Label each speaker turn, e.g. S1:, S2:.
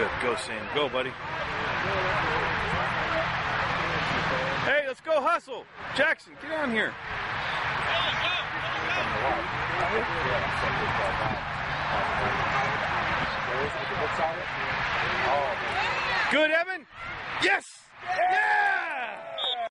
S1: Good. Go, Sam. Go, buddy. Hey, let's go hustle. Jackson, get down here. Good, Evan. Yes.